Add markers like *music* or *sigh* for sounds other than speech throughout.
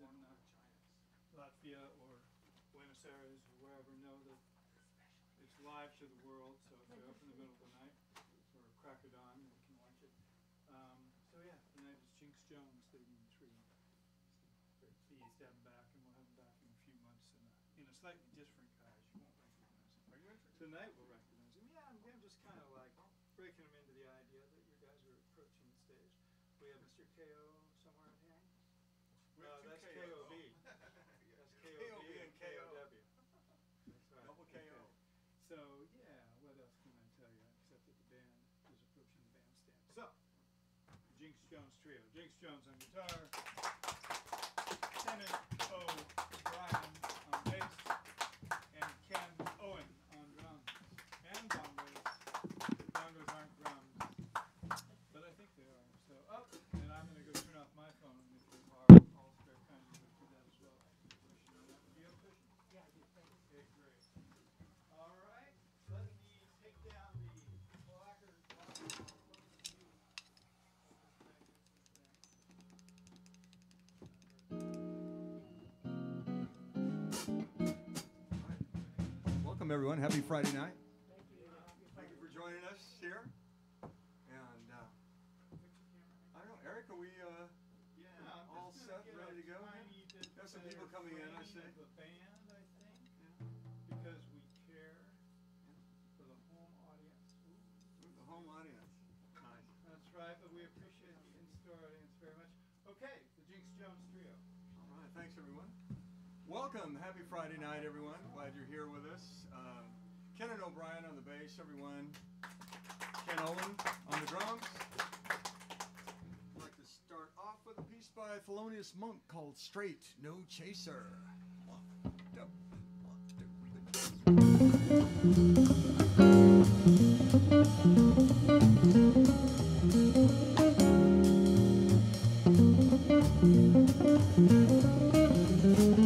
in uh, Latvia or Buenos Aires or wherever know that it's live to the world, so if they're up in the middle of the night or crack of dawn, they can watch it. Um, so yeah, tonight is Jinx Jones, the trio. So pleased to have him back, and we'll have him back in a few months in a, in a slightly different guise. You won't recognize him. Are you interested? Tonight we'll recognize him. Yeah, I'm, I'm just kind of like breaking him into the idea that you guys are approaching the stage. We have Mr. KO somewhere in here. We No, have two that's KOs. KOV. Yeah, That's KOV KOV and and KO. KOW. That's right. Double KO. okay. So, yeah, what else can I tell you, except that the band is approaching the bandstand. So, Jinx Jones Trio. Jinx Jones on guitar, Welcome, everyone. Happy Friday night. Thank you for joining us here. And uh, I don't know, Eric, are we? Uh, Yeah, All set, ready to go? tiny bit some people coming in, I framing see. Welcome. Happy Friday night, everyone. Glad you're here with us. Um, uh, Kenan O'Brien on the bass, everyone. Ken Owen on the drums. I'd like to start off with a piece by Thelonious Monk called Straight No Chaser. One, two,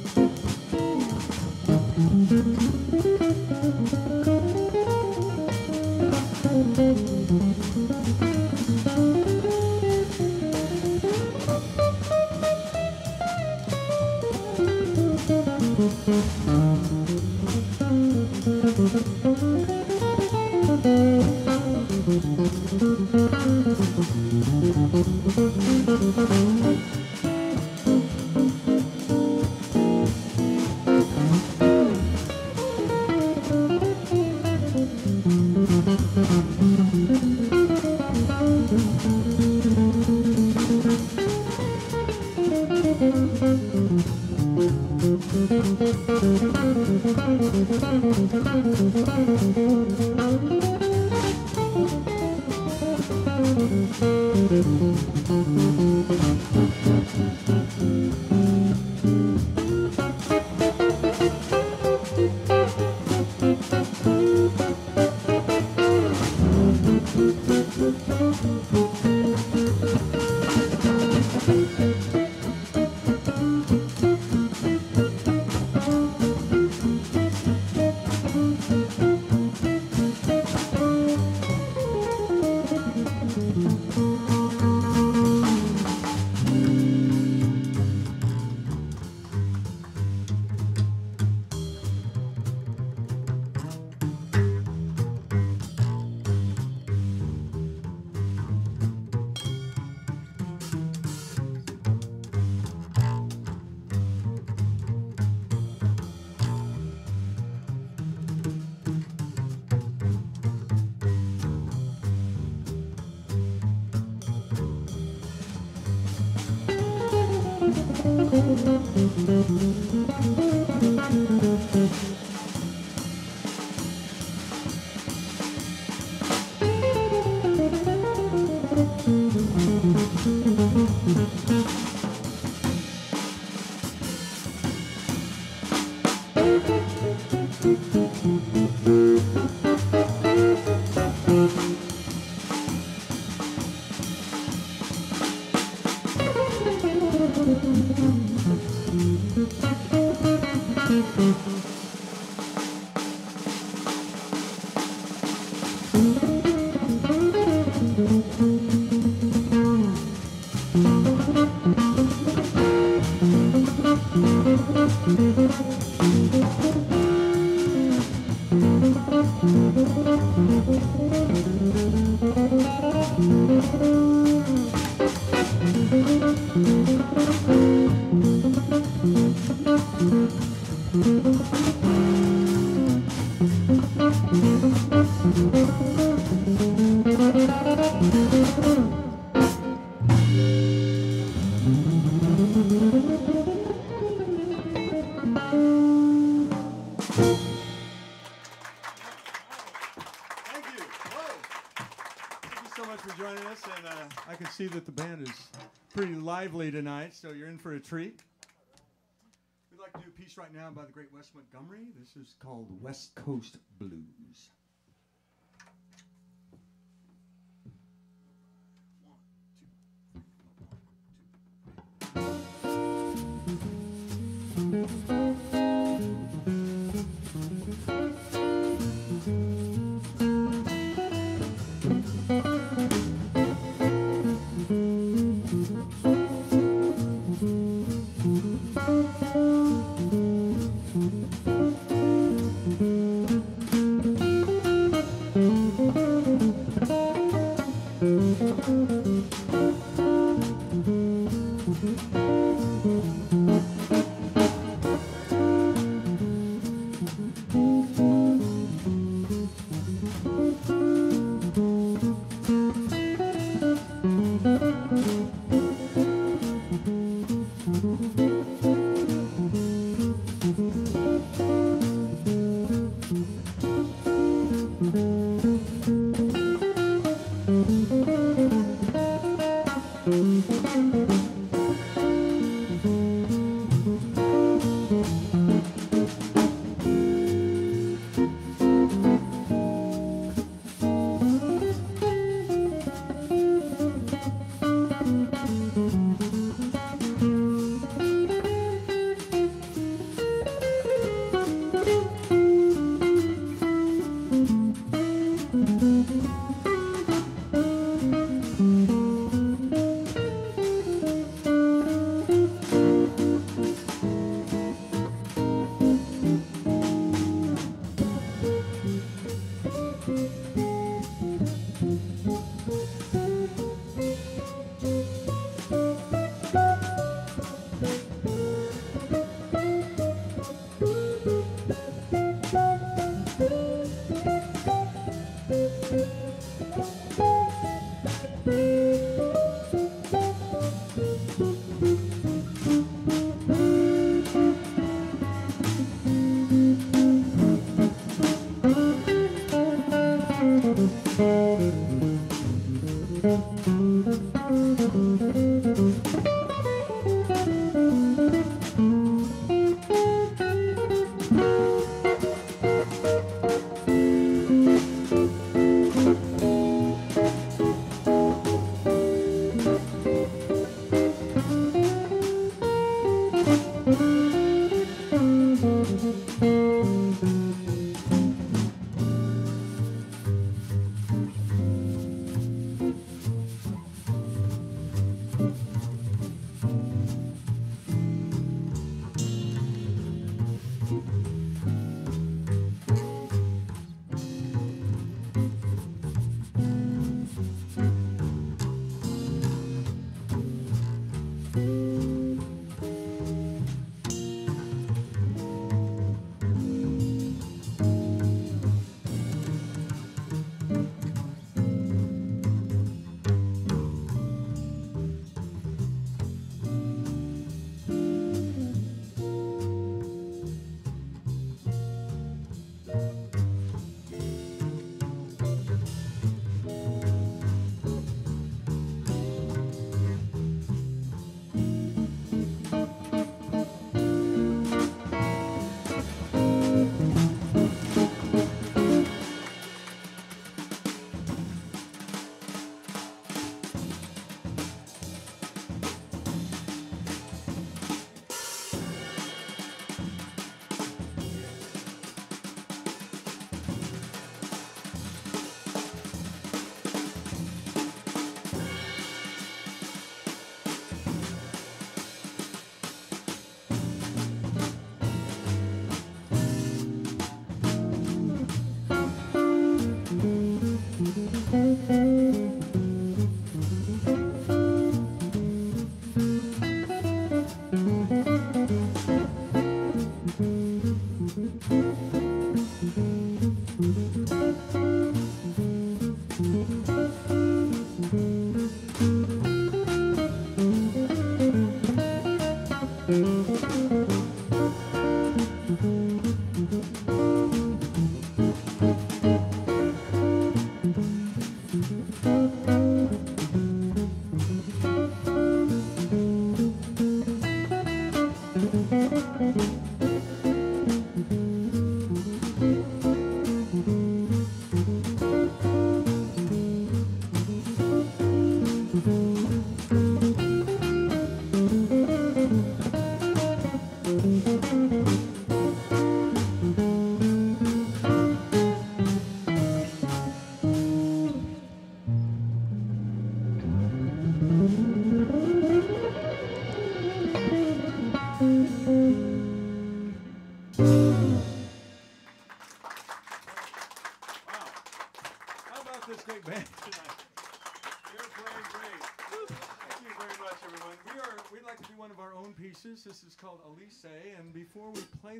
Thank you. so you're in for a treat. We'd like to do a piece right now by the great Wes Montgomery. This is called West Coast Blues. One, two, one, two,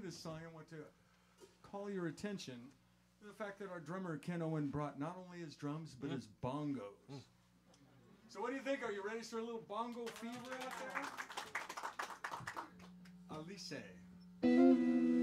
This song, I want to call your attention to the fact that our drummer Ken Owen brought not only his drums but his bongos. Hmm. So what do you think? Are you ready for a little bongo fever out there? Elise.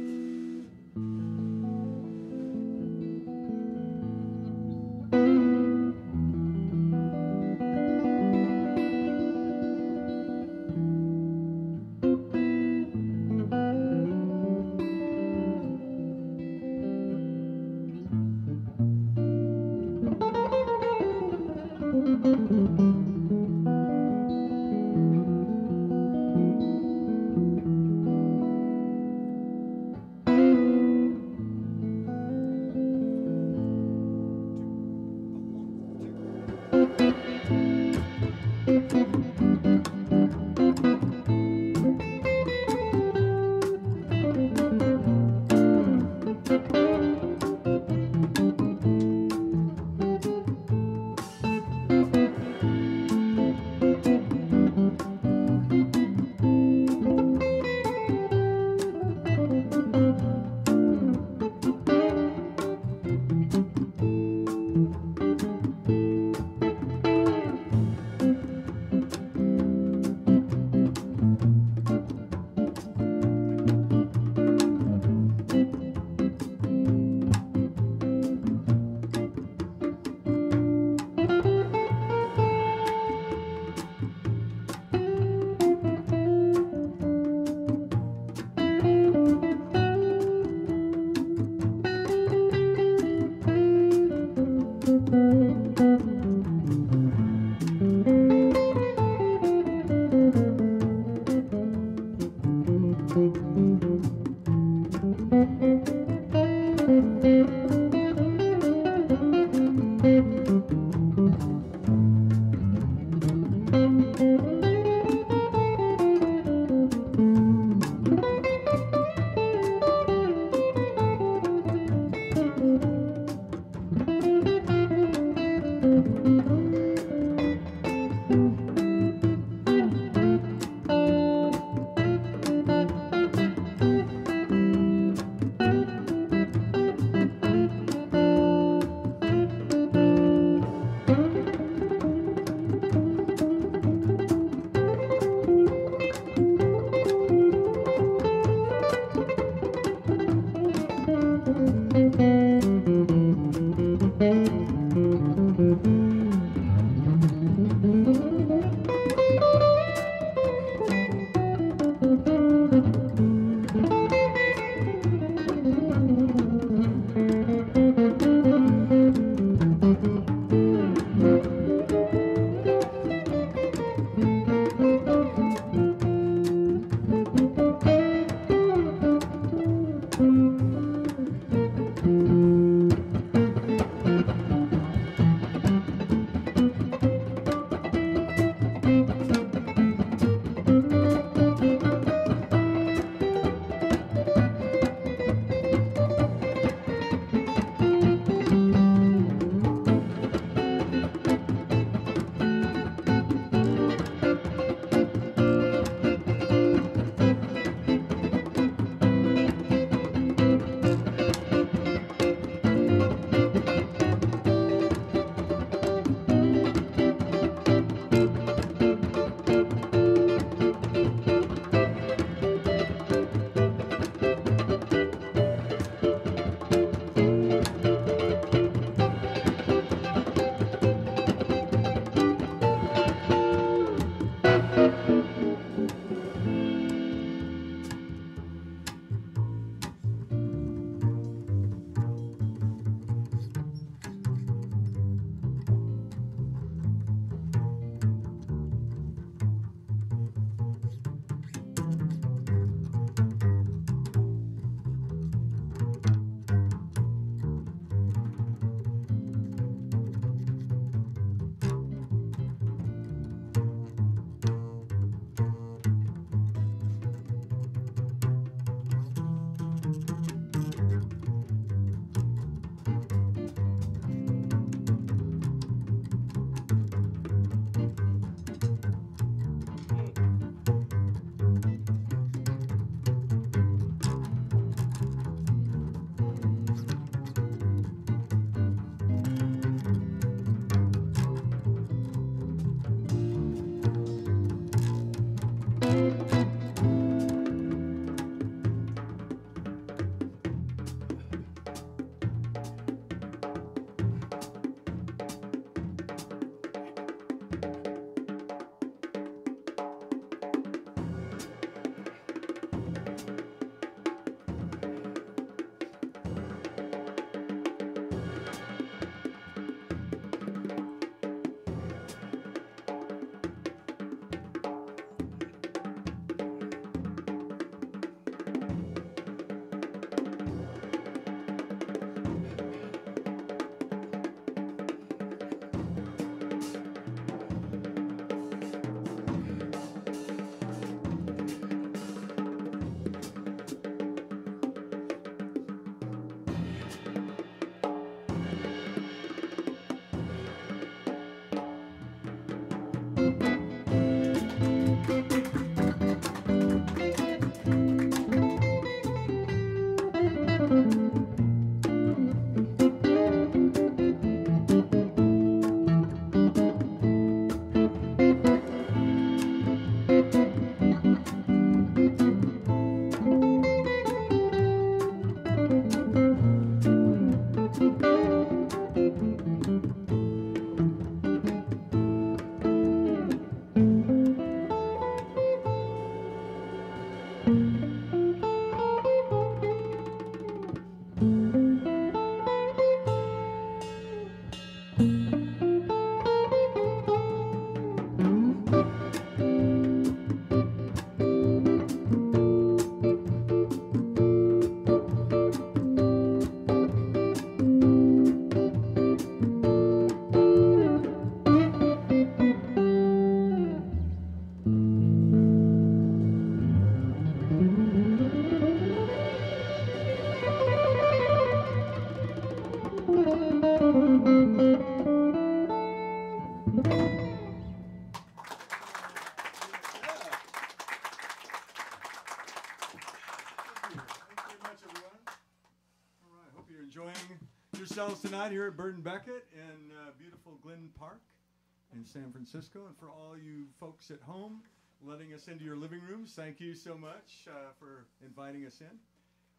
San Francisco. And for all you folks at home letting us into your living rooms, thank you so much uh, for inviting us in.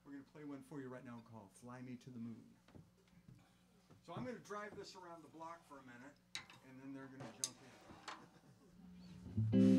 We're going to play one for you right now called Fly Me to the Moon. So I'm going to drive this around the block for a minute, and then they're going to jump in.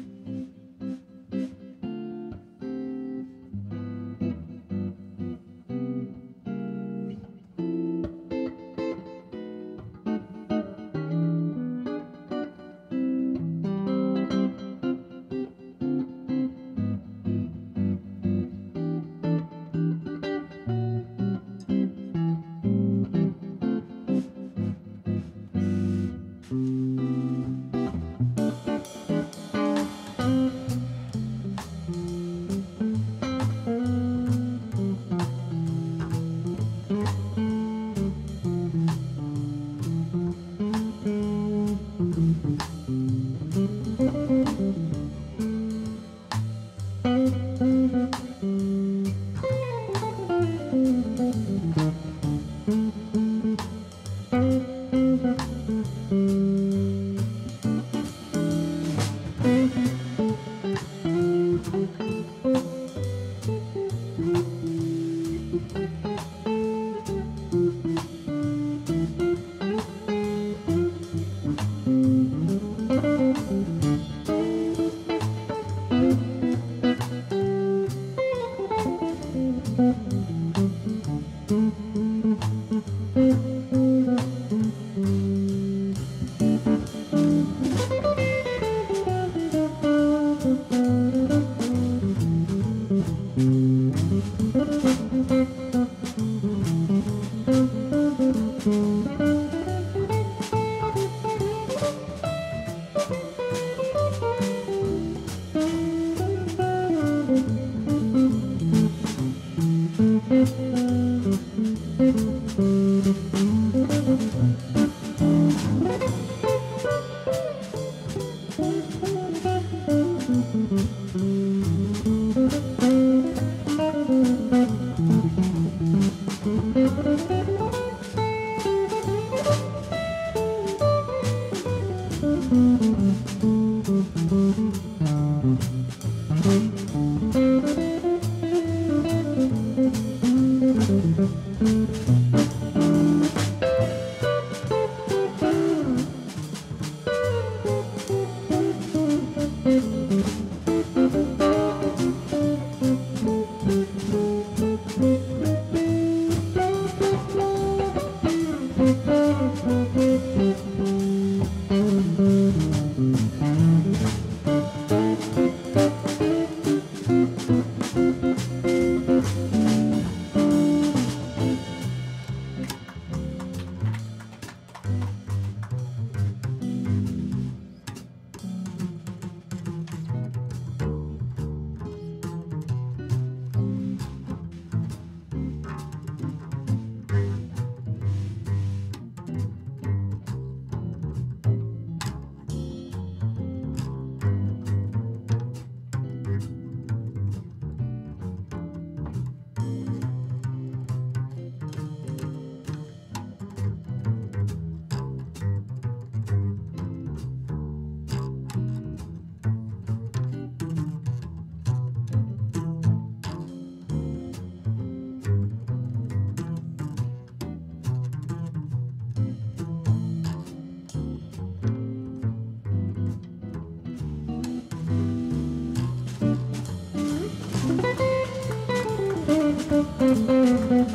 Thank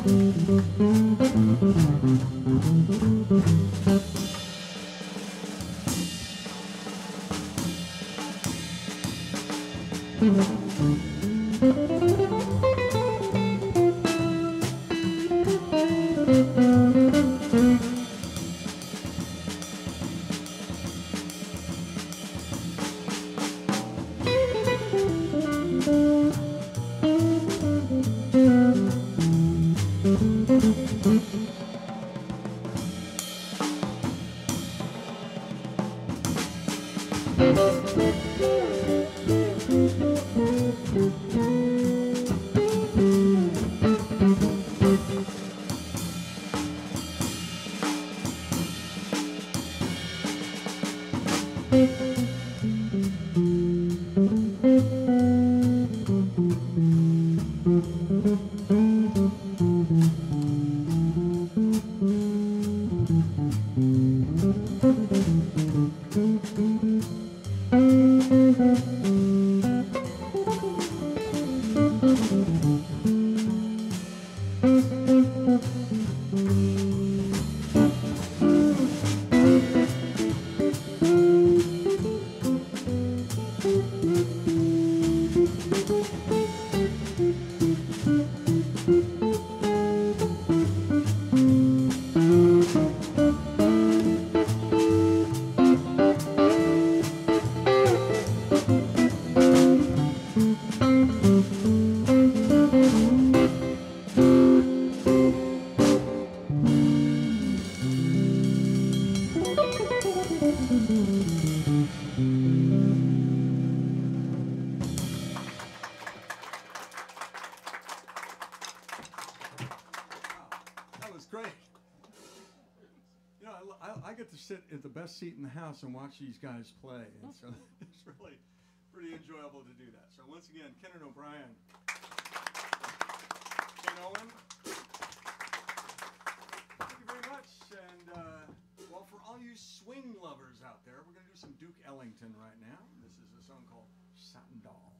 you. Watch these guys play, and so *laughs* it's really pretty enjoyable to do that. So once again, Kenan O'Brien, Ken Owen, thank you very much. And uh, well, for all you swing lovers out there, we're gonna do some Duke Ellington right now. This is a song called Satin Doll.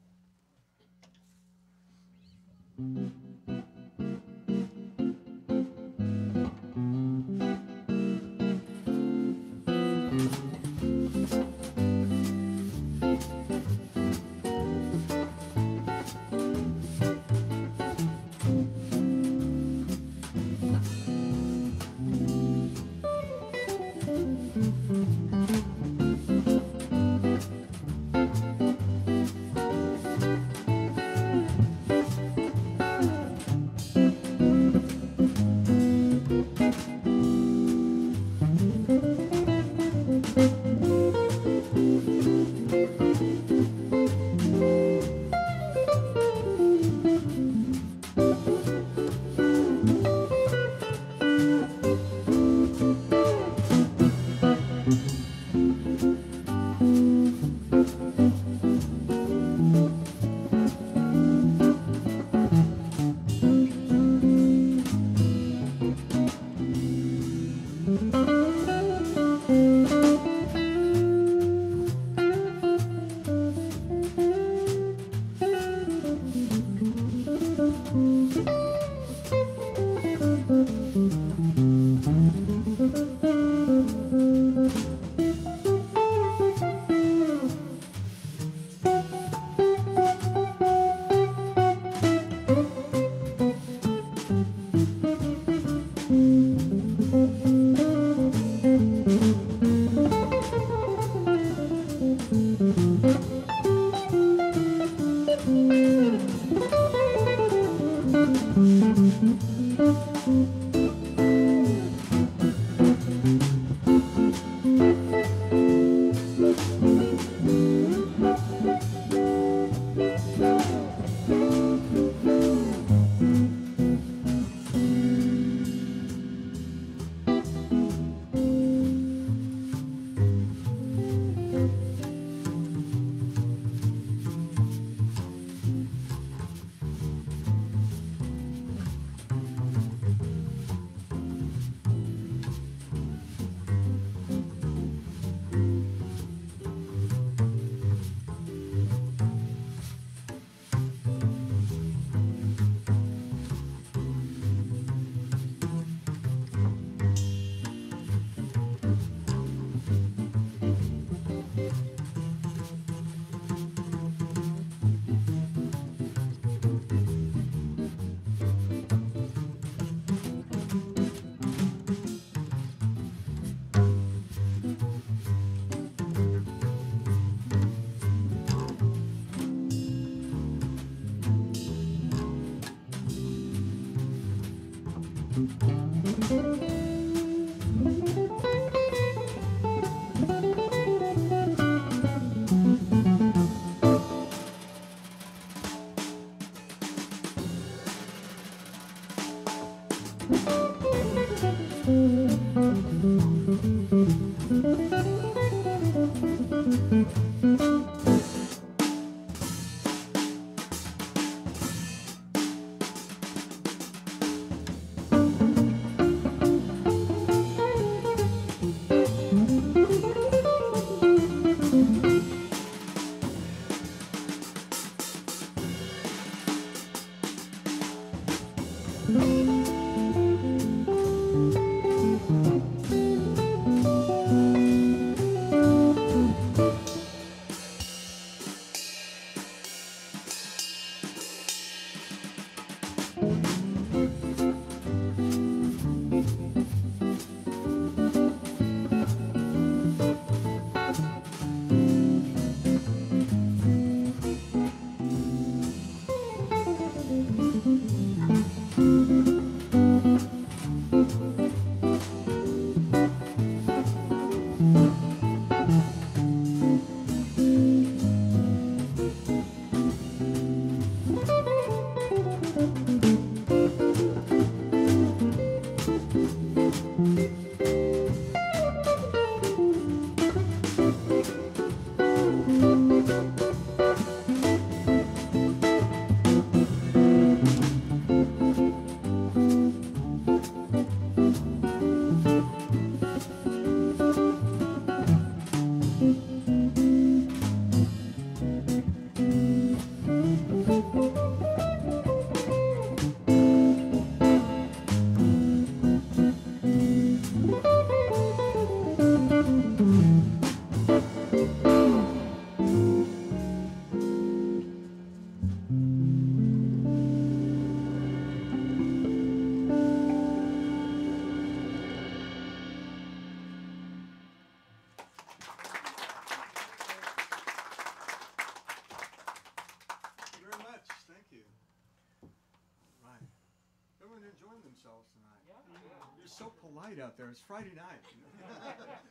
Out there. It's Friday night.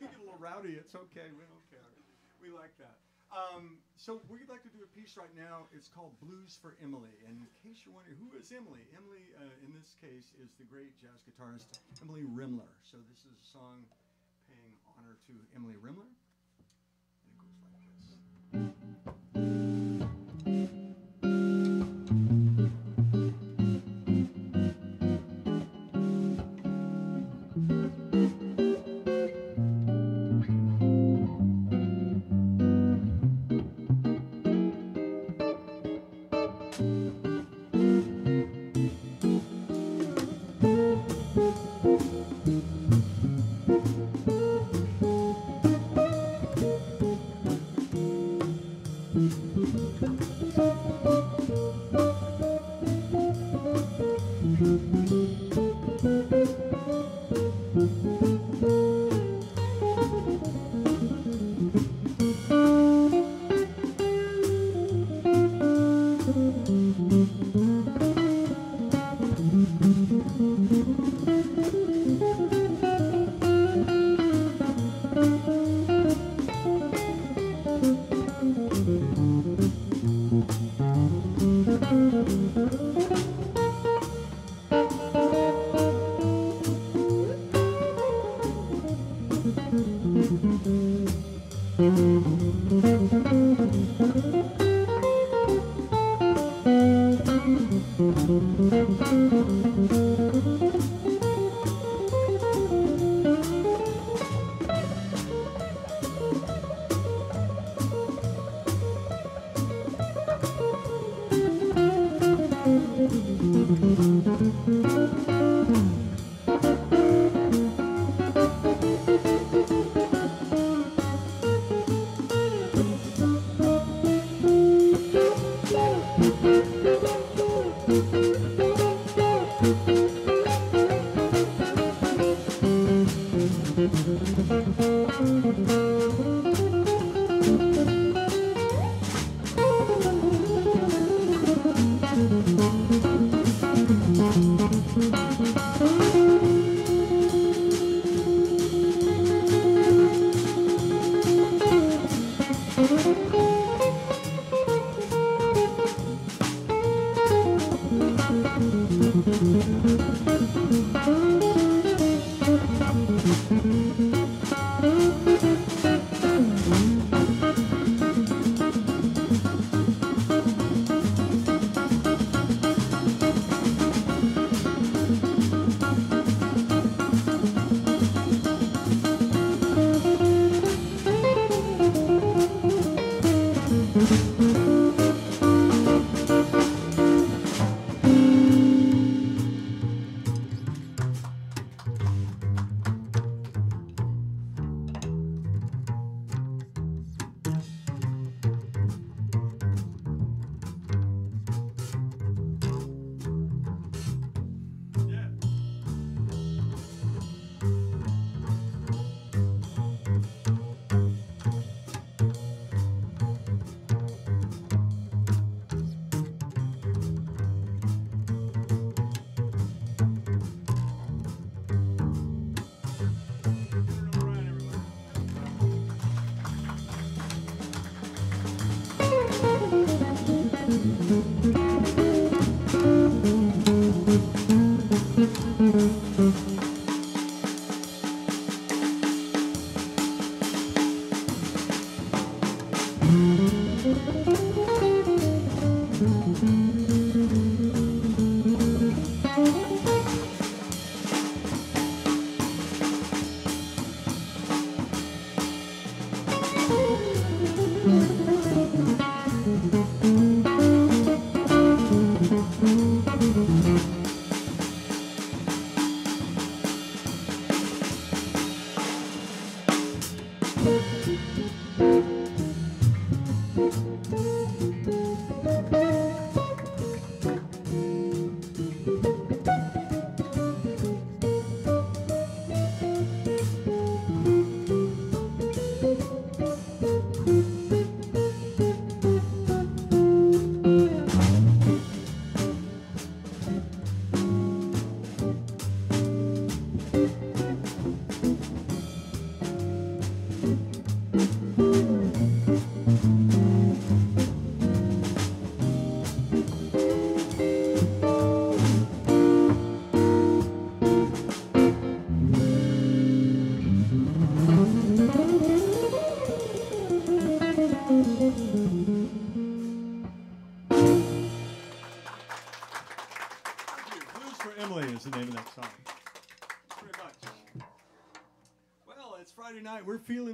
get *laughs* a little rowdy. It's okay. We don't care. We like that. Um, so we'd like to do a piece right now. It's called Blues for Emily. And in case you're wondering, who is Emily? Emily, uh, in this case, is the great jazz guitarist Emily Remler. So this is a song paying honor to Emily Remler.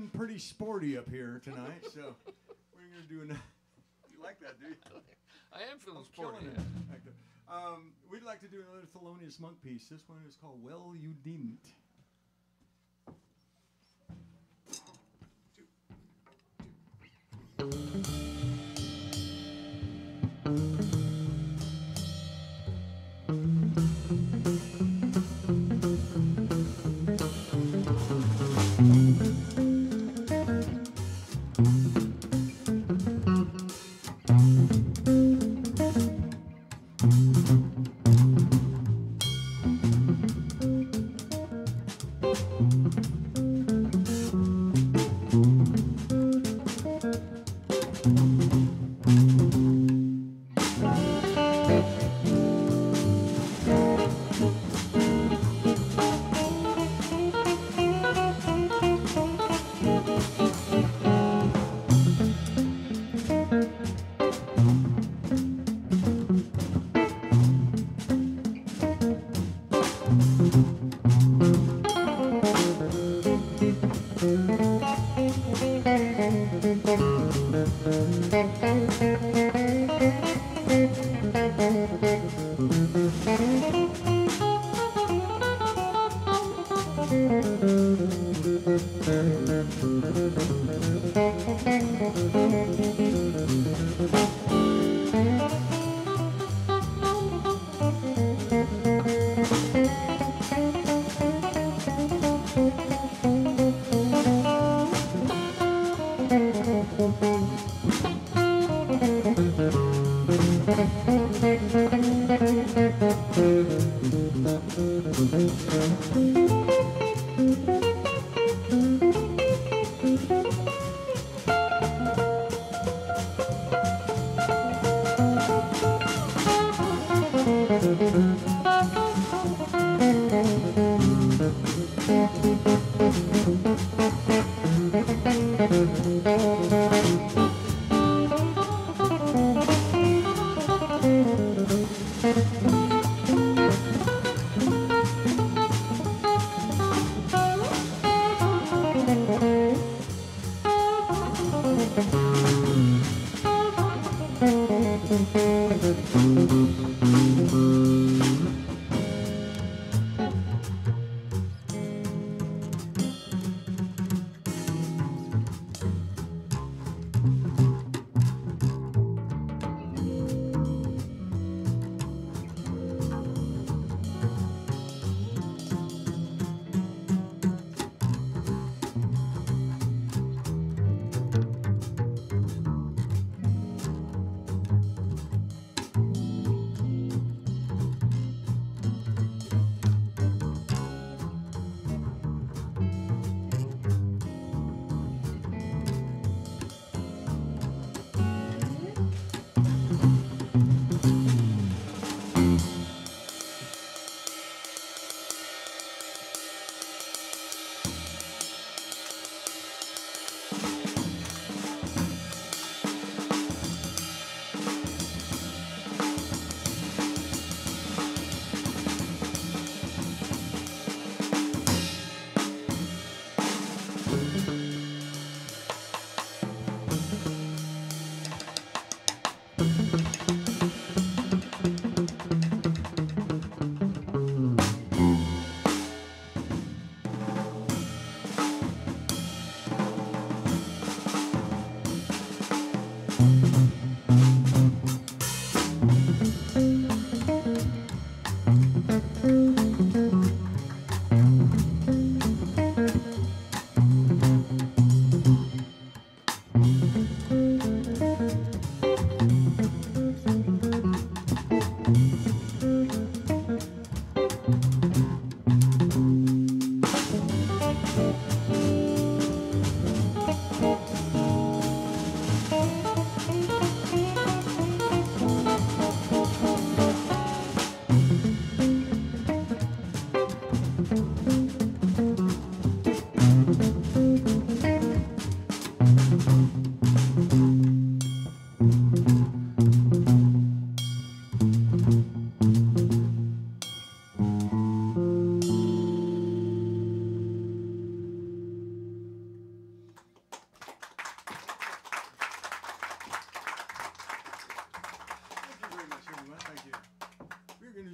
pretty sporty up here tonight, so *laughs* we're gonna do another. *laughs* You like that, do you? I am feeling I'm sporty. Yeah. Um, we'd like to do another Thelonious Monk piece. This one is called "Well You Needn't."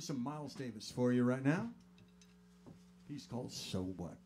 Some Miles Davis for you right now. He's called So What.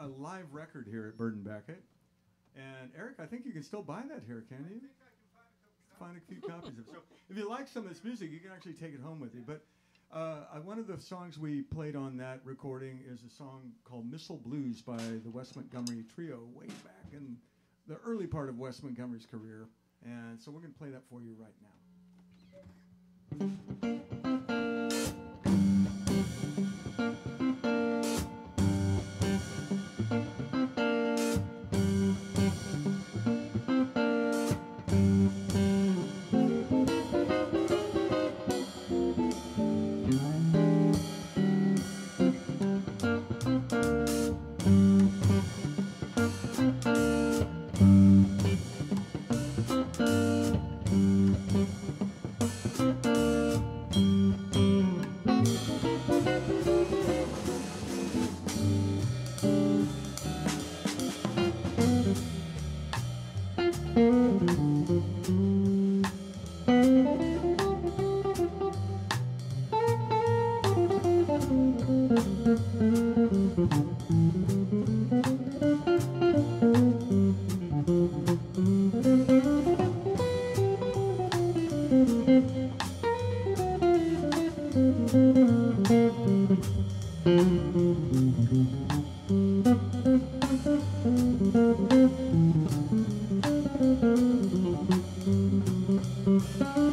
A live record here at Bird and Beckett. And Eric, I think you can still buy that here, can you? Find a few copies of it. So *laughs* if you like some of this music, you can actually take it home with you. But uh, one of the songs we played on that recording is a song called Missile Blues by the Wes Montgomery Trio way back in the early part of Wes Montgomery's career. And so we're going to play that for you right now. Thank you.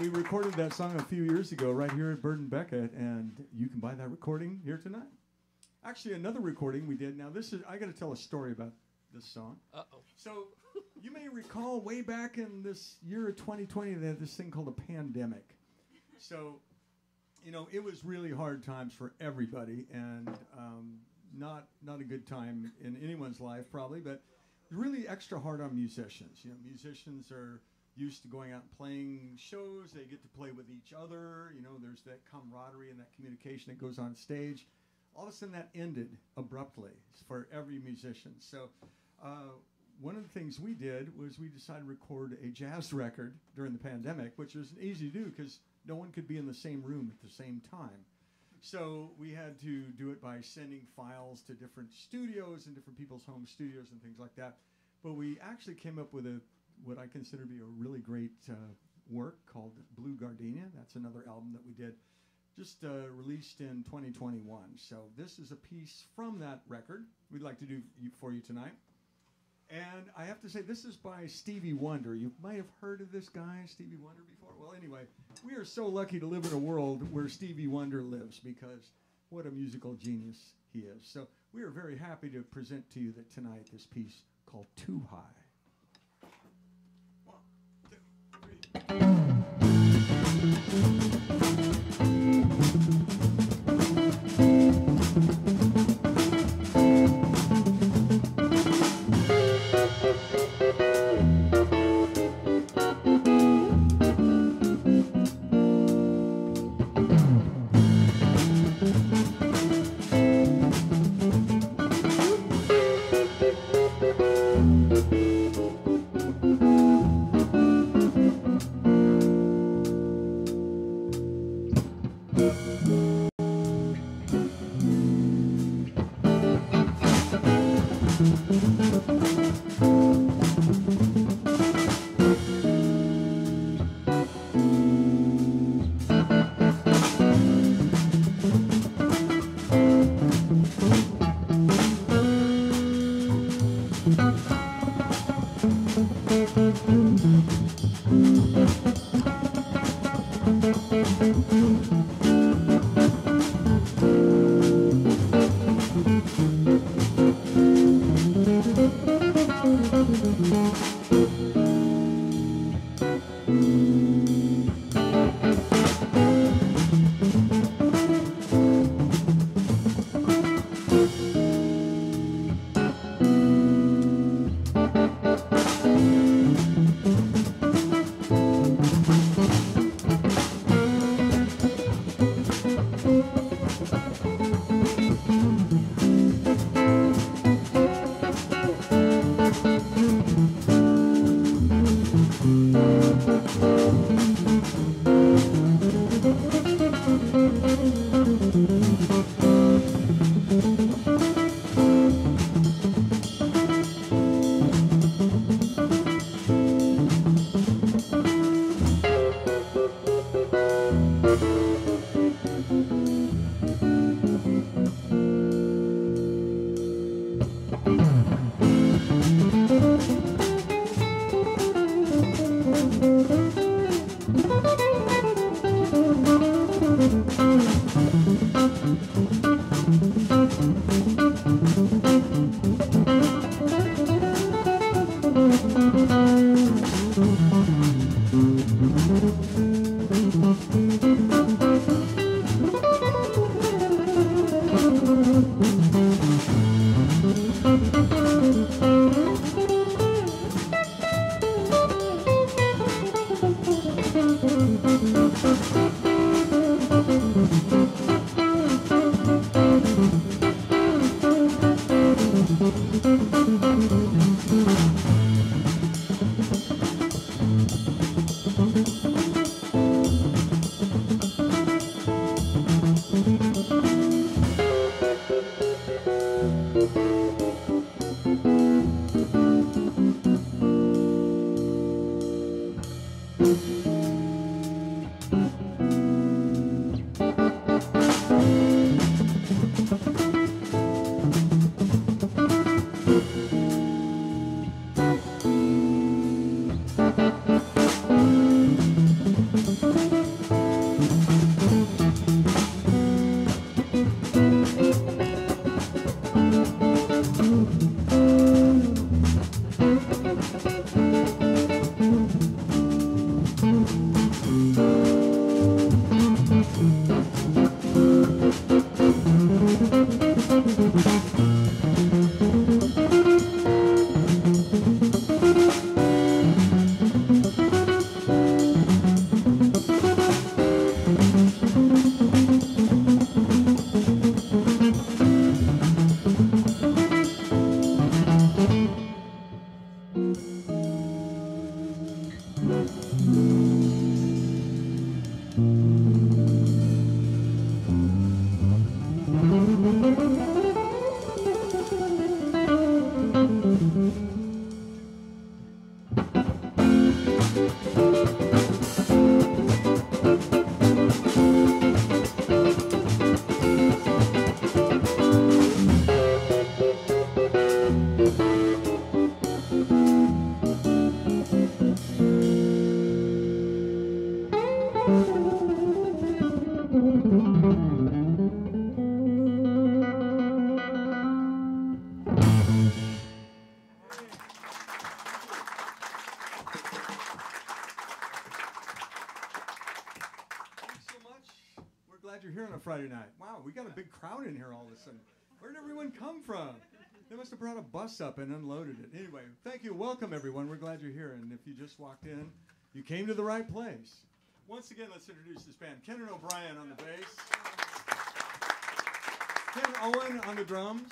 We recorded that song a few years ago right here at Bird and Beckett, and you can buy that recording here tonight. Actually, another recording we did. Now, this is I got to tell a story about this song. Uh oh. So, you may recall way back in this year of 2020, they had this thing called a pandemic. So, you know, it was really hard times for everybody, and um, not not a good time in anyone's life probably, but really extra hard on musicians. You know, musicians are used to going out and playing shows. They get to play with each other. You know, there's that camaraderie and that communication that goes on stage. All of a sudden, that ended abruptly for every musician. So, uh, one of the things we did was we decided to record a jazz record during the pandemic, which was easy to do because no one could be in the same room at the same time. So we had to do it by sending files to different studios and different people's home studios and things like that. But we actually came up with a what I consider to be a really great uh, work called Blue Gardenia. That's another album that we did, just uh, released in 2021. So this is a piece from that record we'd like to do for you tonight. And I have to say, this is by Stevie Wonder. You might have heard of this guy, Stevie Wonder, before. Well, anyway, we are so lucky to live in a world where Stevie Wonder lives because what a musical genius he is. So we are very happy to present to you that tonight this piece called Too High. One, two, three. Friday night. Wow, we got a big crowd in here all of a sudden. Where did everyone come from? They must have brought a bus up and unloaded it. Anyway, thank you. Welcome, everyone. We're glad you're here. And if you just walked in, you came to the right place. Once again, let's introduce this band. Kenan O'Brien on the bass. Ken Owen on the drums.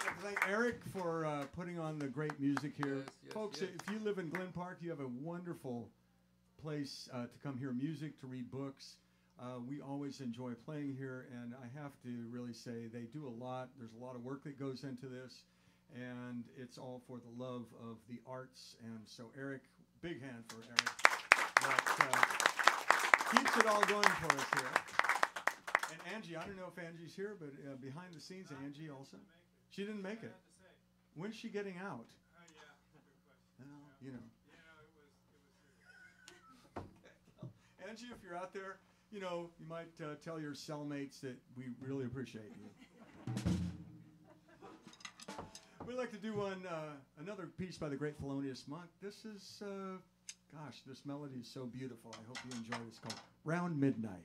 I'd like to thank Eric for uh, putting on the great music here. Yes, yes, Folks, yes. if you live in Glen Park, you have a wonderful place uh, to come hear music, to read books. Uh, we always enjoy playing here, and I have to really say they do a lot. There's a lot of work that goes into this, and it's all for the love of the arts. And so, Eric, big hand for Eric. That uh, keeps it all going for us here. And Angie, I don't know if Angie's here, but uh, behind the scenes, Angie also. She didn't make it. When's she getting out? Well, you know. Angie, if you're out there, you know, you might uh, tell your cellmates that we really appreciate you. We'd like to do one, uh, another piece by the great Thelonious Monk. This is, uh, gosh, this melody is so beautiful. I hope you enjoy this called Round Midnight.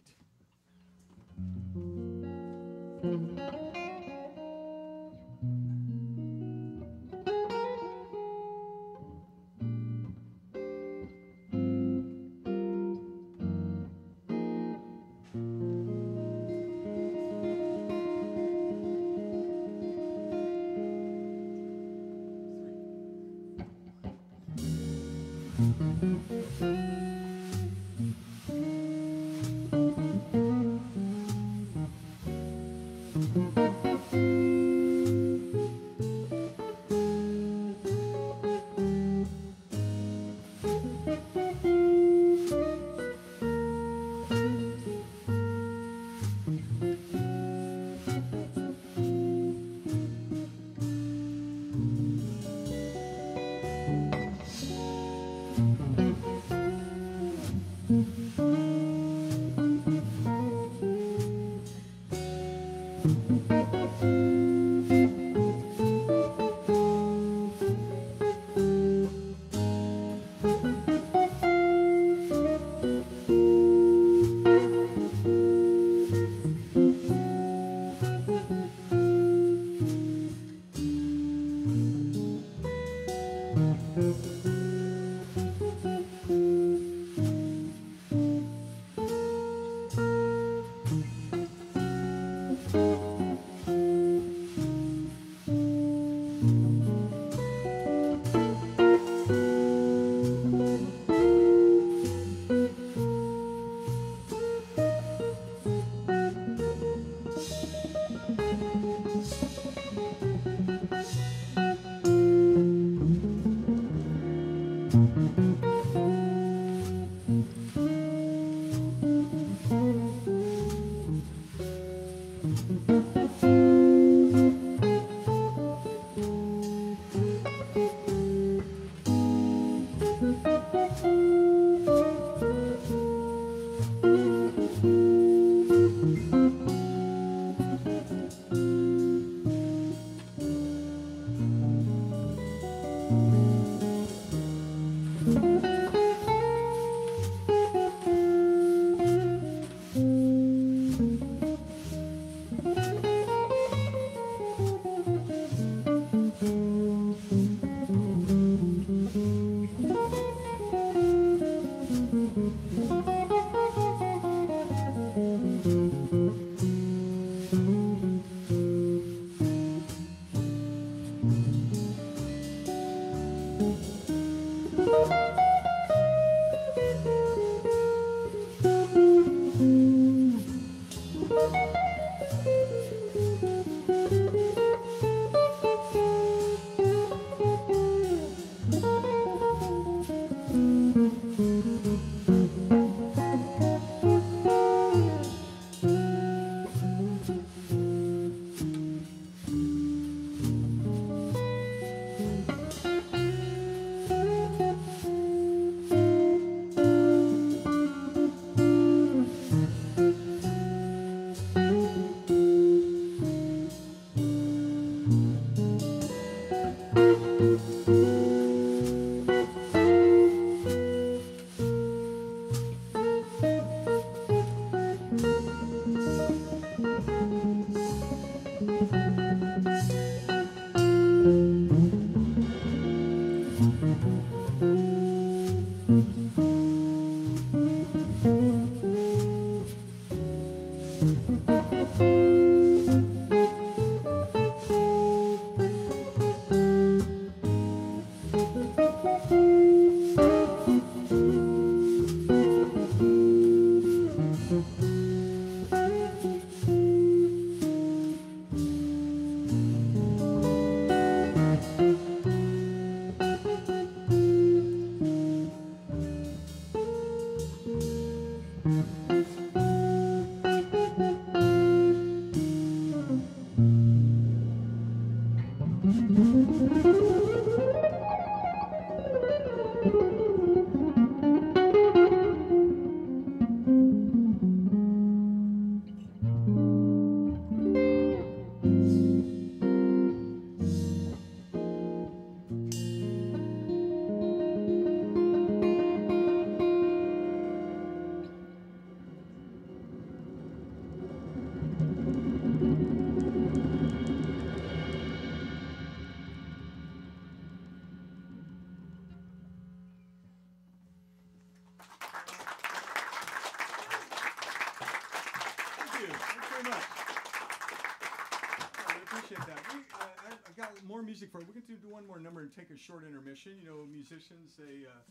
Take a short intermission. You know, musicians, they, uh,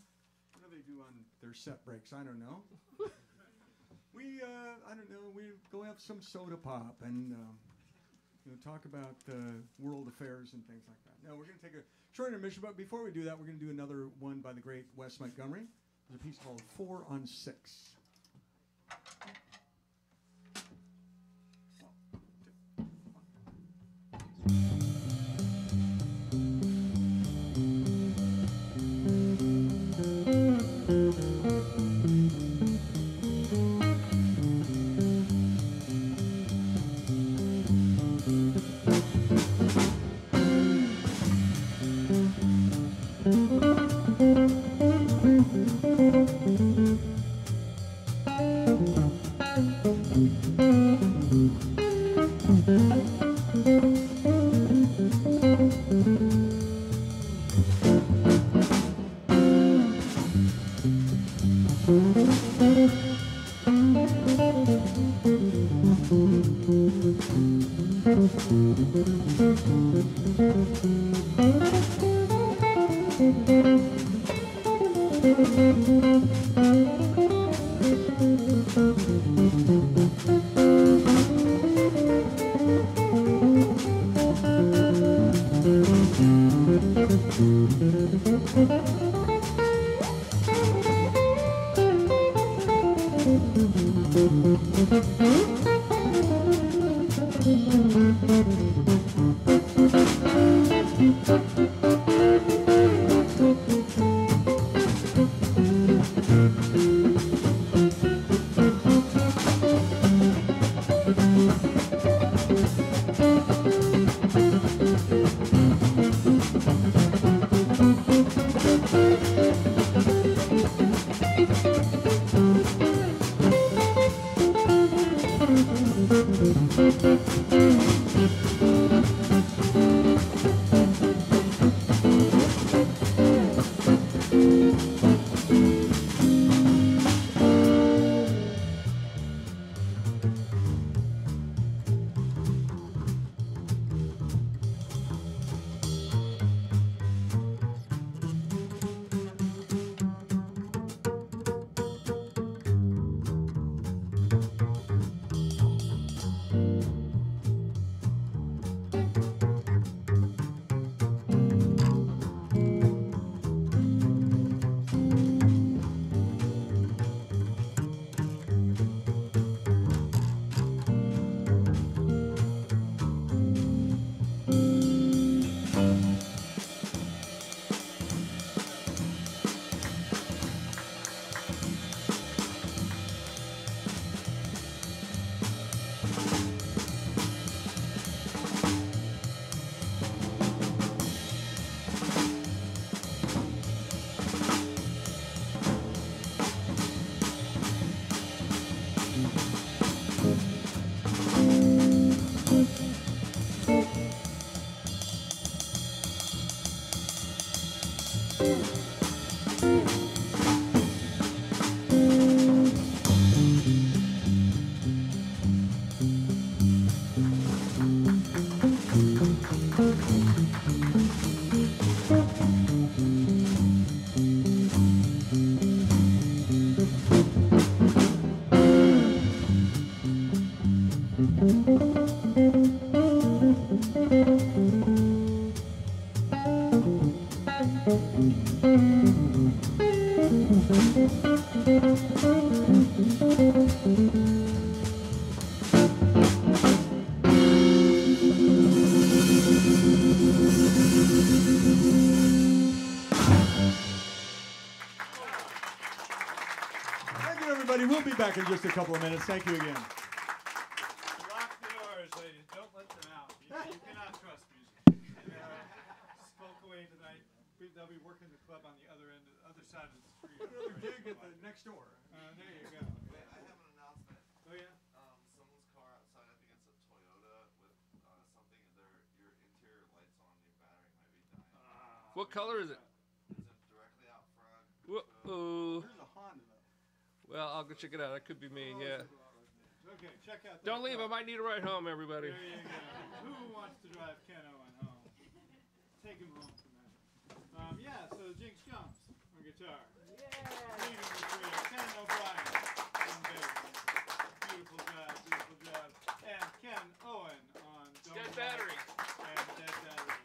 what do they do on their set breaks? I don't know. *laughs* we, uh, I don't know, we go have some soda pop and, um, you know, talk about uh, world affairs and things like that. No, we're going to take a short intermission, but before we do that, we're going to do another one by the great Wes Montgomery. There's a piece called Four on Six. Just a couple of minutes. Thank you again. Lock the doors, ladies. Don't let them out. You, you cannot trust music. And, uh, spoke away tonight. We- They'll be working the club on the other end, the other side of the street. Another gig at the next door. Uh, there you go. Wait, I have an announcement. Oh yeah. Um, someone's car outside, I think it's a Toyota with uh, something, their your interior lights on, your battery might be dying. What color is it? Is it directly out front? Whoa. There's a Honda though. Well, I'll go check it out. That could be me. Yeah. Okay, check out. that Don't leave. I might need a ride home, everybody. There you go. Who wants to drive Ken Owen home? Take him home tonight. Um, yeah, so Jinx Jones on guitar. Leading the trio, Ken O'Brien on bass. Beautiful job, beautiful job. And Ken Owen on drum Dead battery. And dead battery.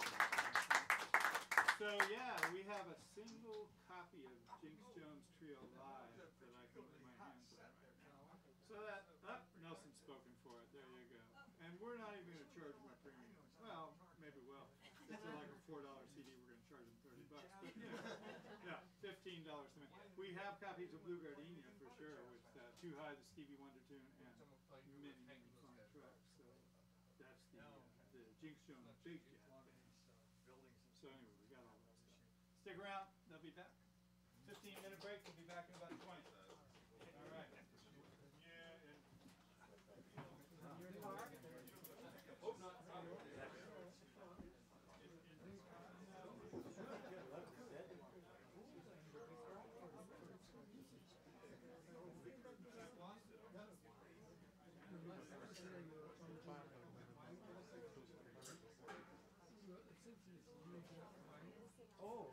So yeah, we have a single copy of Jinx Jones Trio live that I can put my hands on right now. So that, up, Nelson's spoken for it. There you go. And we're not even going to charge them a premium. Well, maybe we'll. It's a, like a four dollar CD. We're going to charge them thirty bucks. But you know, yeah, fifteen dollars to me. We have copies of Blue Gardenia for sure with uh, Too High, the Stevie Wonder tune, and many, many fun tracks. So that's the uh, the Jinx Jones Big Jet bass. So anyway, we got all that stuff. Stick around. They'll be back. Fifteen minute break. We'll be back in about twenty. Oh.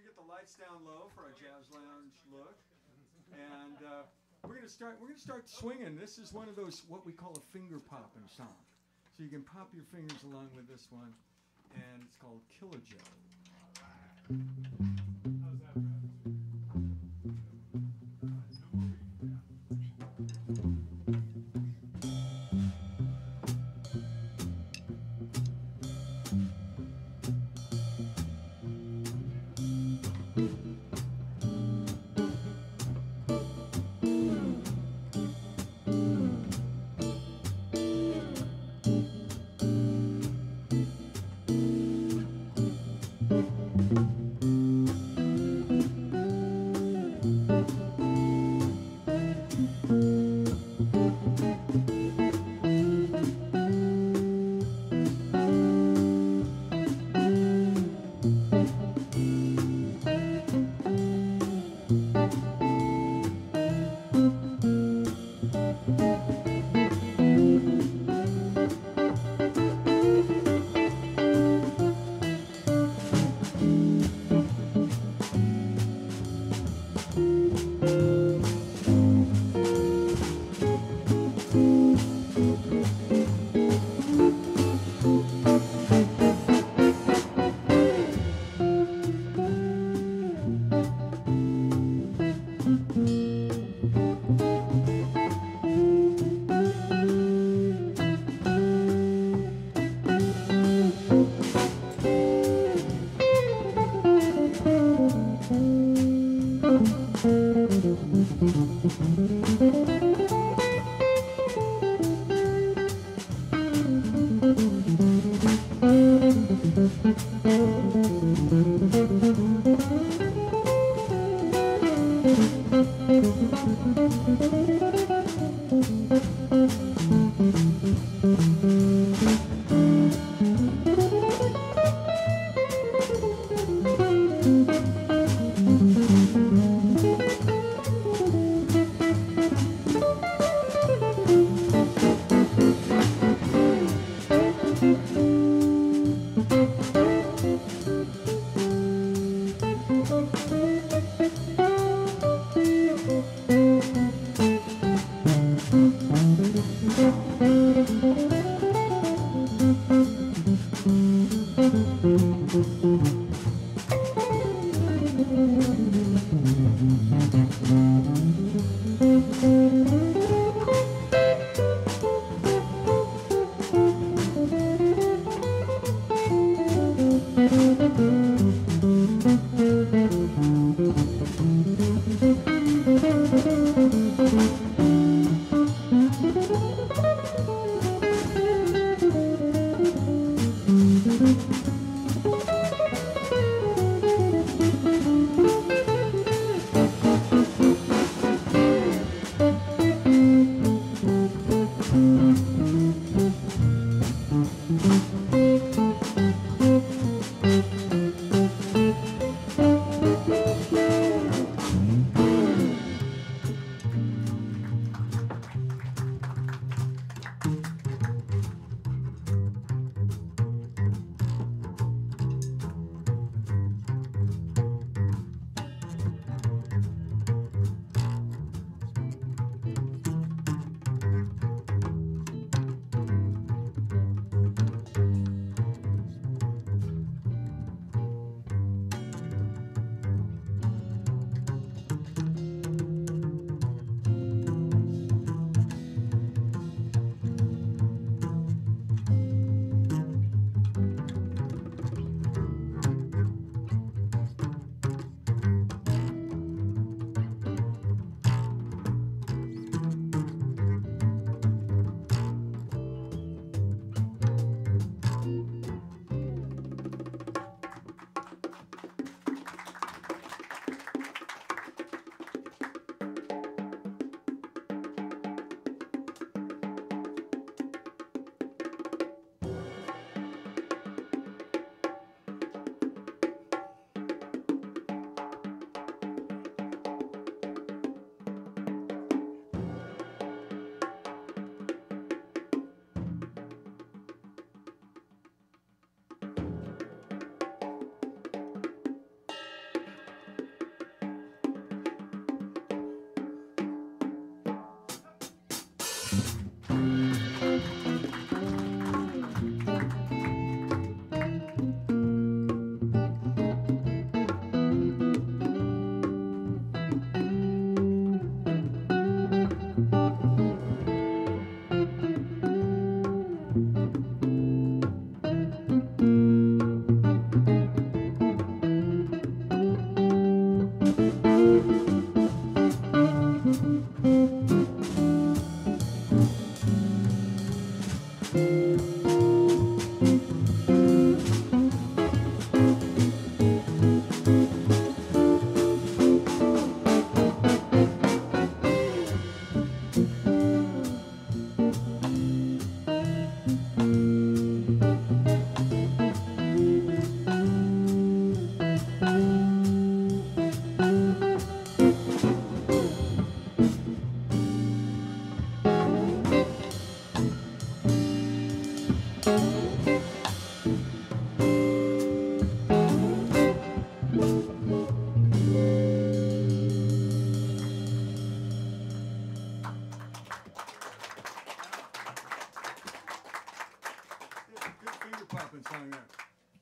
Gonna get the lights down low for our jazz lounge look, and uh, we're gonna start. We're gonna start swinging. This is one of those what we call a finger popping song. So you can pop your fingers along with this one, and it's called Killer Joe.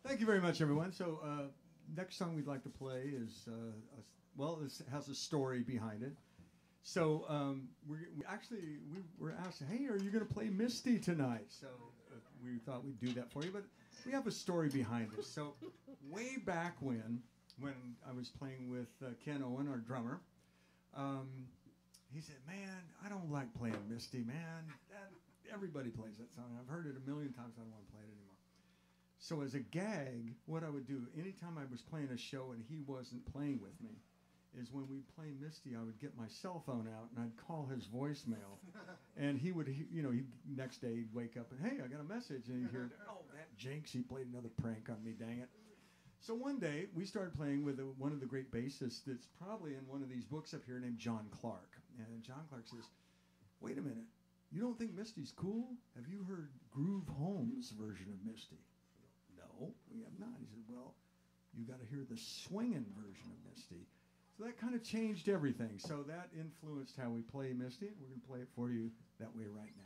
Thank you very much, everyone. So, uh, next song we'd like to play is, uh, a, well, this has a story behind it. So, um, we actually we were asked, "Hey, are you going to play Misty tonight?" So, uh, we thought we'd do that for you, but we have a story behind it. So, *laughs* way back when, when I was playing with uh, Ken Owen, our drummer, um, he said, "Man, I don't like playing Misty, man. That, everybody plays that song. I've heard it a million times. I don't want to play it anymore." So as a gag, what I would do anytime I was playing a show and he wasn't playing with me, is when we'd play Misty, I would get my cell phone out and I'd call his voicemail, *laughs* and he would, he, you know, he next day he'd wake up and hey, I got a message, and he'd hear, *laughs* oh that jinx, he played another prank on me, dang it. So one day we started playing with a, one of the great bassists that's probably in one of these books up here named John Clark, and John Clark says, wait a minute, you don't think Misty's cool? Have you heard Groove Holmes' version of Misty? No, we have not. He said, Well, you got to hear the swinging version of Misty. So that kind of changed everything. So that influenced how we play Misty. We're going to play it for you that way right now.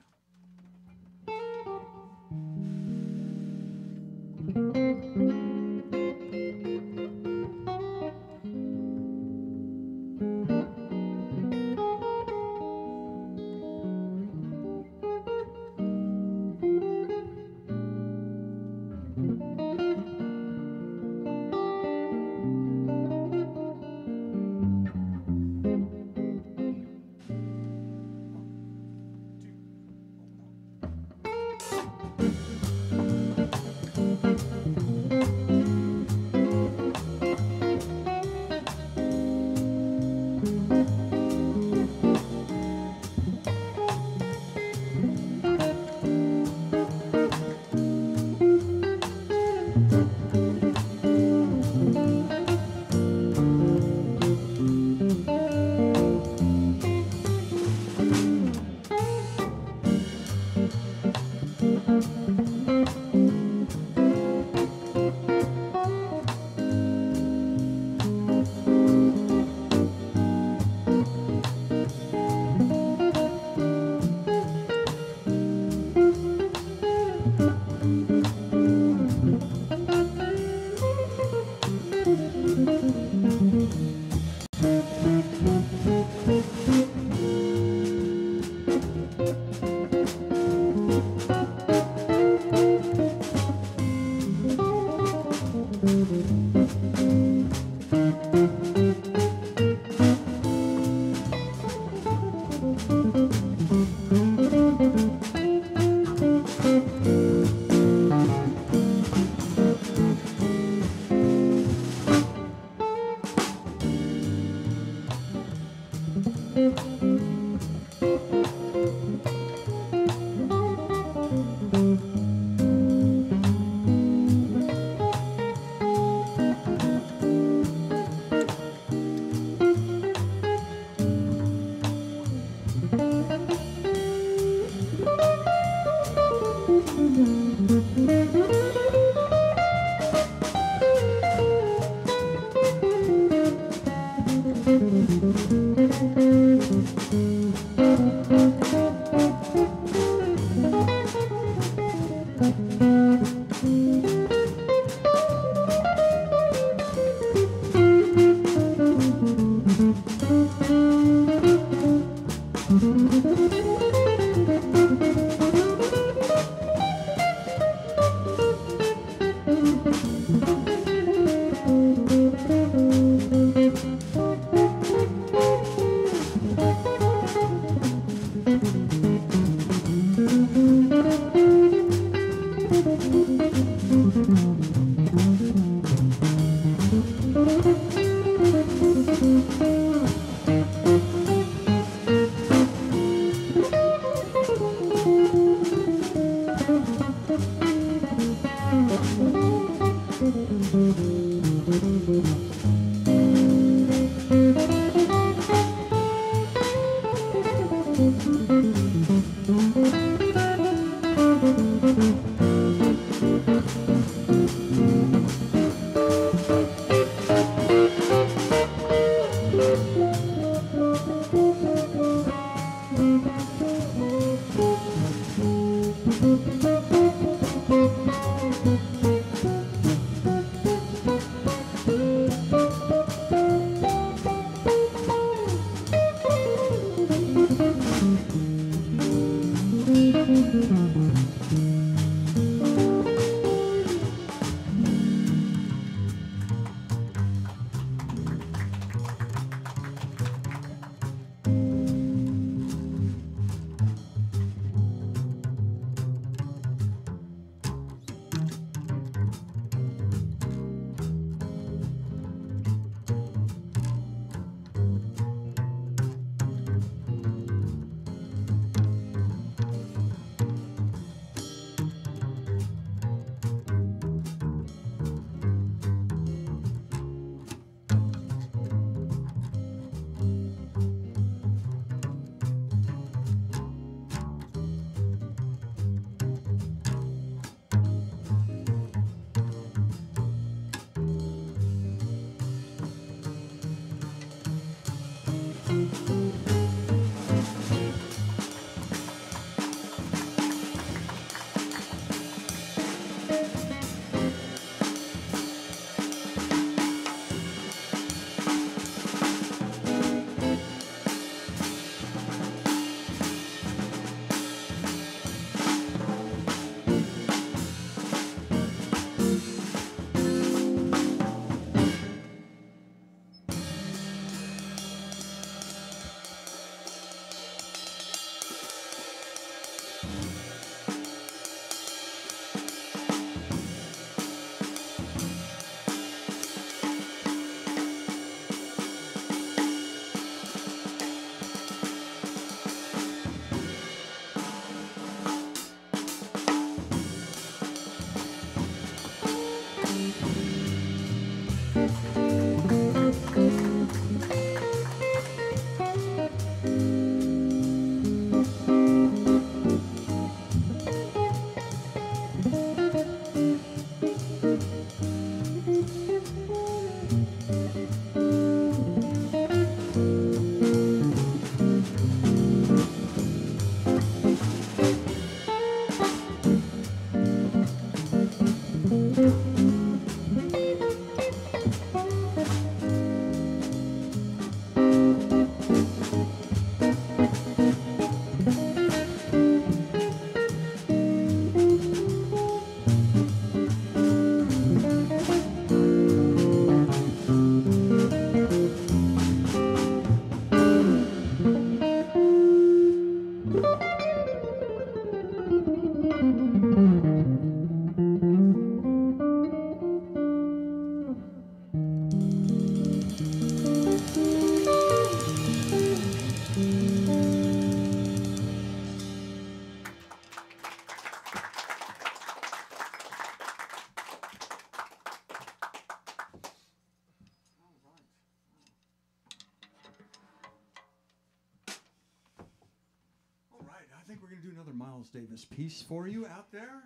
Piece for you out there.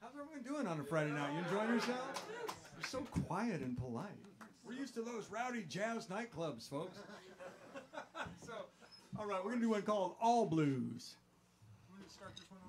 How's everyone doing on a Friday night? You enjoying yourself? You're so quiet and polite. We're used to those rowdy jazz nightclubs, folks. *laughs* so, all right, we're going to do one called All Blues. You want to start this one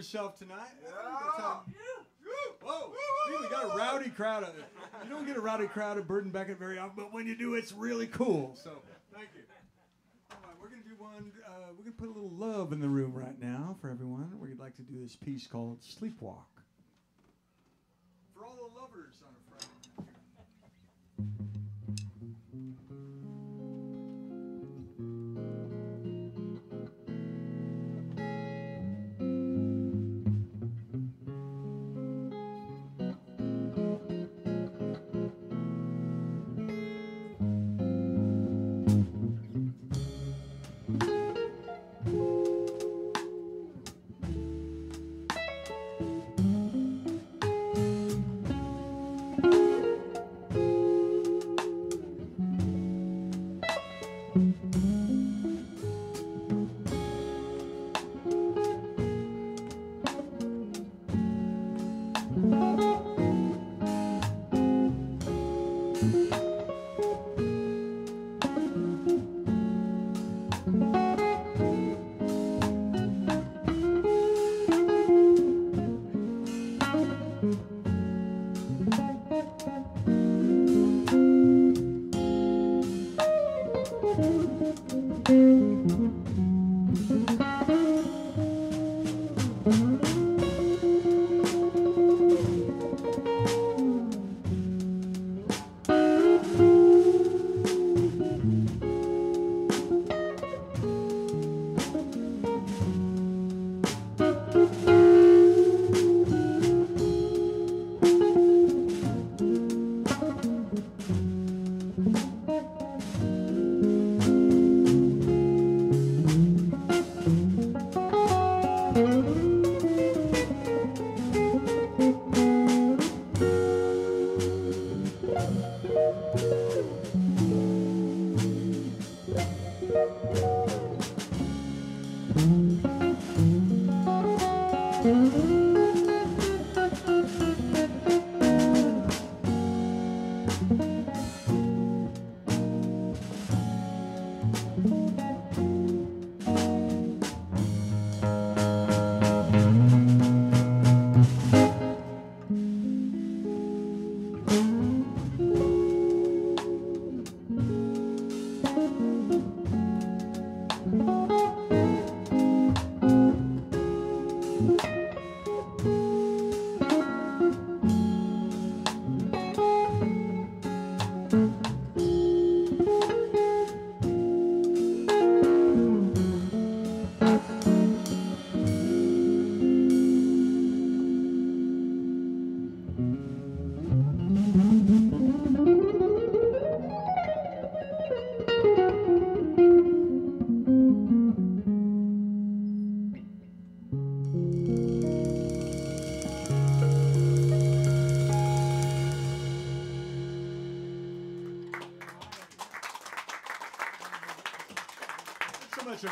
yourself tonight. Time. Whoa! See, we got a rowdy crowd. Of, you don't get a rowdy crowd at Bird and Beckett very often, but when you do, it's really cool. So, thank you. All right, we're gonna do everyone. Uh, we're going to put a little love in the room right now for everyone. We'd like to do this piece called Sleepwalk. For all the lovers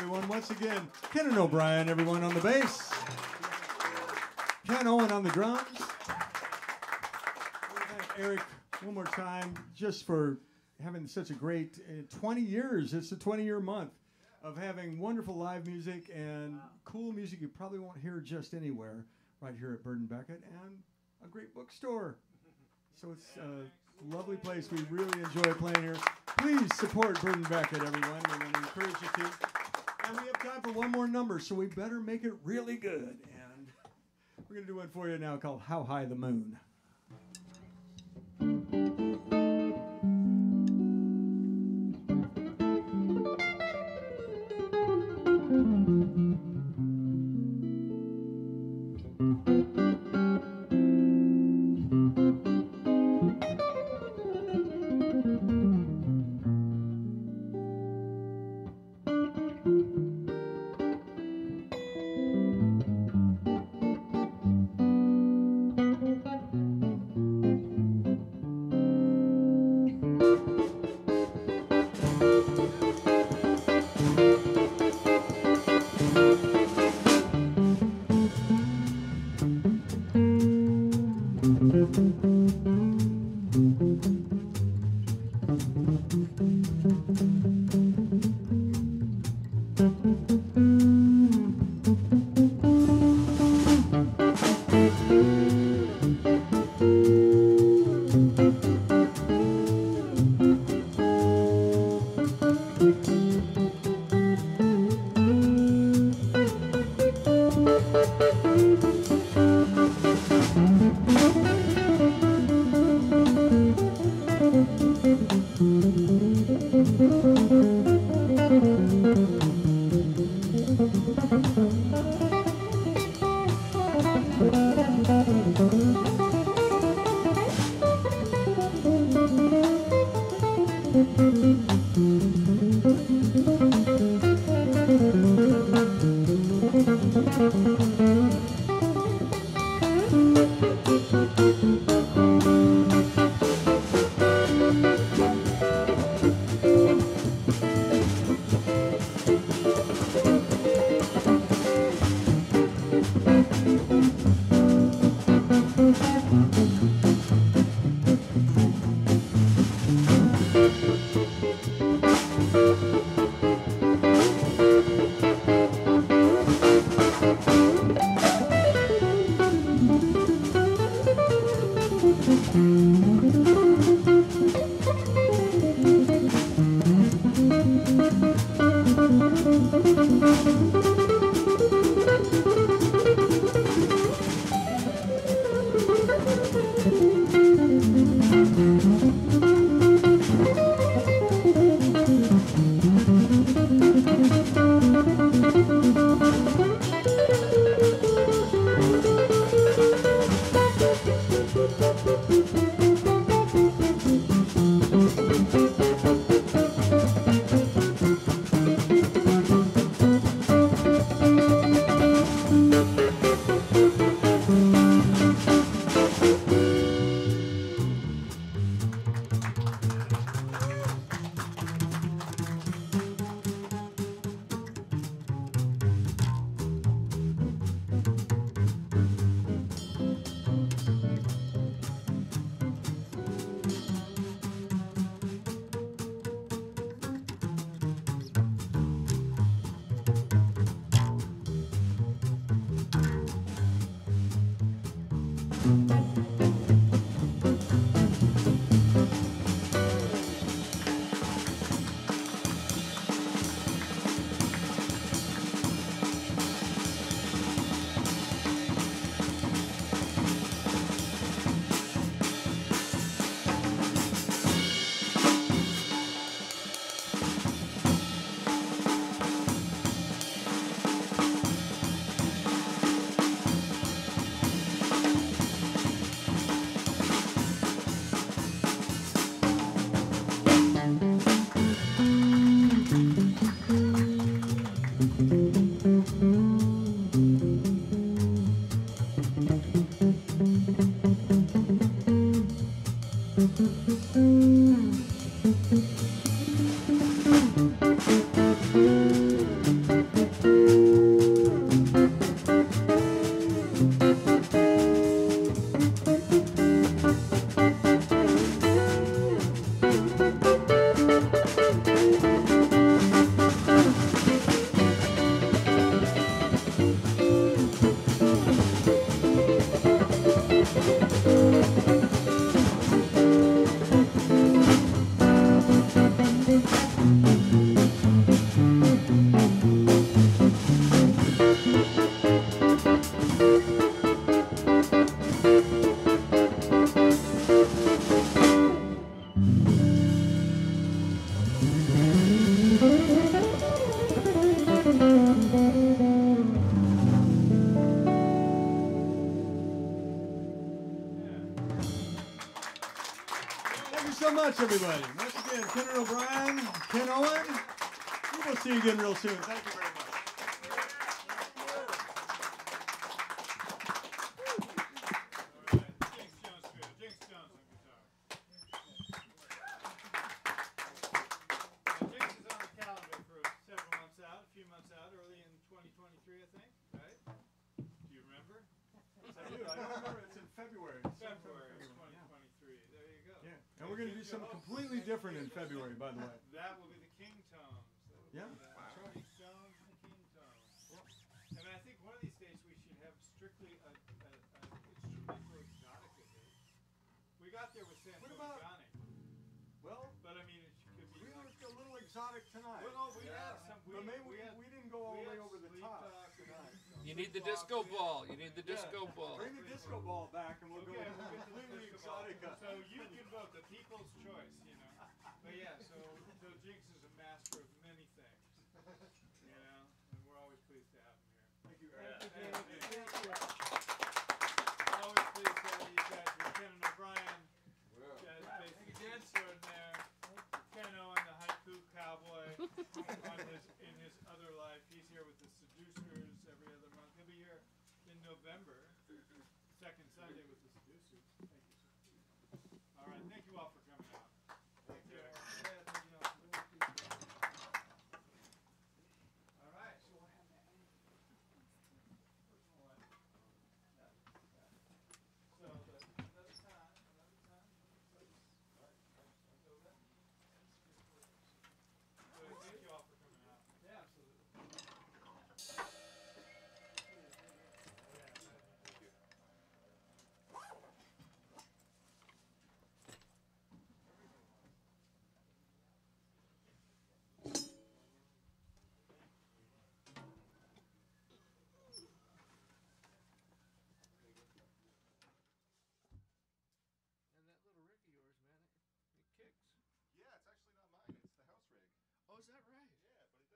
everyone. Once again, Kenan O'Brien, everyone on the bass. Ken Owen on the drums. Eric, one more time, just for having such a great uh, 20 years. It's a 20 year month of having wonderful live music and cool music you probably won't hear just anywhere right here at Bird and Beckett and a great bookstore. So it's a lovely place. We really enjoy playing here. Please support Bird and Beckett, everyone. To encourage you to. And we have time for one more number, so we better make it really good. And we're going to do one for you now called How High the Moon. Everybody. Once again, Ken O'Brien, Ken Owen. We will see you again real soon. Thank need the disco ball. You need the disco yeah. ball. Bring the disco ball back, and we'll okay, go we'll completely exotica. So you can vote the people's choice, you know. But yeah, so so Jinx is a master of many things, you know, and we're always pleased to have him here. Thank you, Eric. Thank you, David. Thank you. Always pleased to have you guys Kenan O'Brien. Guys, basically, dancer in there. Ken Owen, the haiku cowboy, *laughs* on his November, second Sunday with